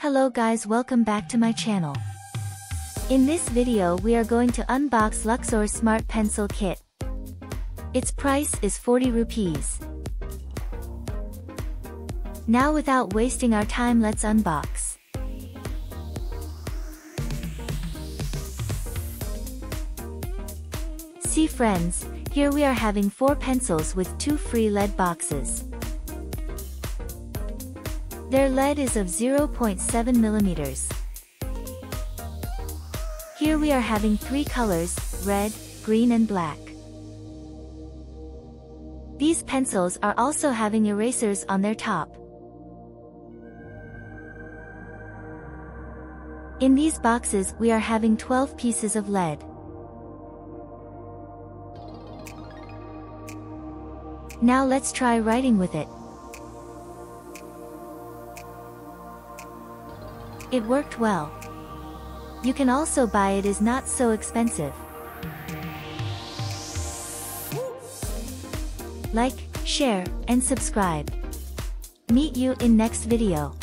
Hello guys welcome back to my channel. In this video we are going to unbox Luxor Smart Pencil Kit. Its price is 40 rupees. Now without wasting our time let's unbox. See friends, here we are having 4 pencils with 2 free lead boxes. Their lead is of 0.7 millimeters. Here we are having 3 colors, red, green and black. These pencils are also having erasers on their top. In these boxes we are having 12 pieces of lead. Now let's try writing with it. It worked well. You can also buy it is not so expensive. Like, share, and subscribe. Meet you in next video.